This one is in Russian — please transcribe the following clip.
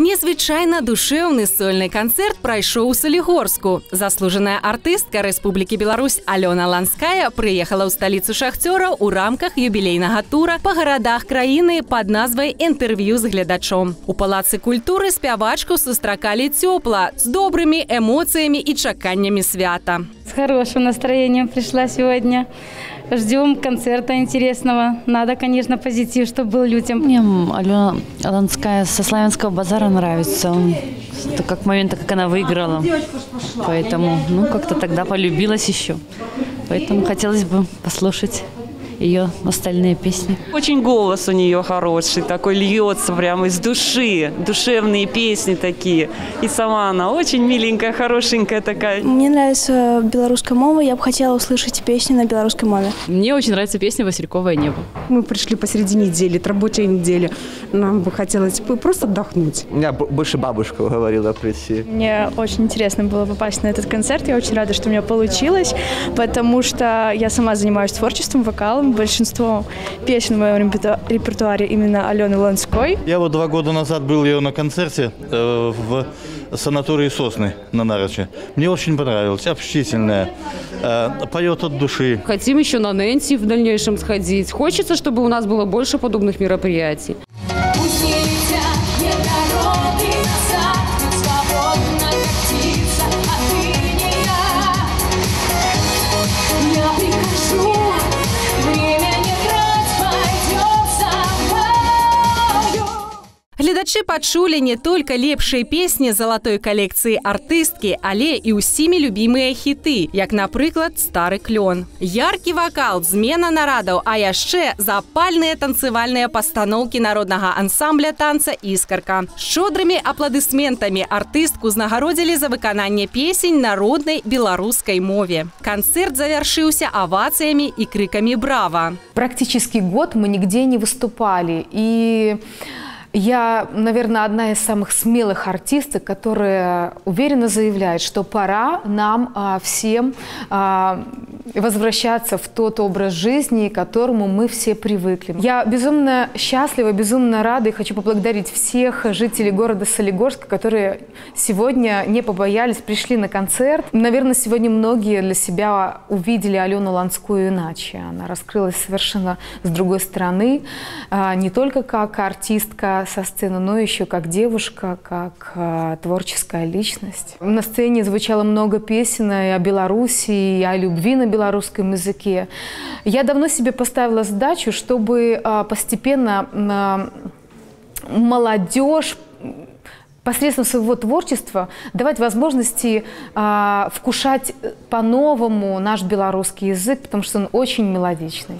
Незвычайна душэўны сольны канцэрт прайшоў у Салігорску. Заслужаная артыстка Рэспублікі Беларусь Алёна Ланская прыехала ў сталіцу шахцёраў у рамках юбілейнага тура па гарадах краіны пад назвай інтэрв'ю з гледачом. У палацы культуры спявачку сустракалі цёпла з добрымі эмоцыямі і чаканнямі свята. С хорошим настроением пришла сегодня. Ждем концерта интересного. Надо, конечно, позитив, чтобы был людям. Мне Алена Ланская со Славянского базара нравится. Это как момента, как она выиграла. Поэтому, ну, как-то тогда полюбилась еще. Поэтому хотелось бы послушать ее остальные песни. Очень голос у нее хороший, такой льется прямо из души, душевные песни такие. И сама она очень миленькая, хорошенькая такая. Мне нравится белорусская мова, я бы хотела услышать песни на белорусской мове. Мне очень нравится песня «Васильковое небо». Мы пришли посреди недели, это рабочая неделя. Нам бы хотелось просто отдохнуть. У меня больше бабушка говорила прийти. Мне очень интересно было попасть на этот концерт. Я очень рада, что у меня получилось, потому что я сама занимаюсь творчеством, вокалом. Большинство песен в моем реперту- репертуаре именно Алены Ланской. Я вот два года назад был ее на концерте э, в санатории Сосны на Нароче. Мне очень понравилось, общительная, э, поет от души. Хотим еще на Нэнси в дальнейшем сходить. Хочется, чтобы у нас было больше подобных мероприятий. Гледачы пачулі не толькі лепшыя песні залатой калекцыі артысткі, але і ўсімі любімыя хіты, як, напрыклад, стары клён. Яркі вакал, змена нарадаў, а яшчэ запальныя танцывальныя пастаноўкі народнага ансамбля танца іскарка. Шчодрымі апладысментамі артыстку знагародзілі за выкананне песень на роднай беларускай мове. Канцэрт завяршыўся авацыямі і крыкамі брава. Практически год мы нигде не выступали. И я, наверное, одна из самых смелых артисток, которая уверенно заявляет, что пора нам а, всем а, возвращаться в тот образ жизни, к которому мы все привыкли. Я безумно счастлива, безумно рада и хочу поблагодарить всех жителей города Солигорска, которые сегодня не побоялись, пришли на концерт. Наверное, сегодня многие для себя увидели Алену Ланскую иначе. Она раскрылась совершенно с другой стороны, а, не только как артистка со сцены, но еще как девушка, как а, творческая личность. На сцене звучало много песен и о Беларуси, и о любви на белорусском языке. Я давно себе поставила задачу, чтобы а, постепенно а, молодежь посредством своего творчества давать возможности а, вкушать по-новому наш белорусский язык, потому что он очень мелодичный.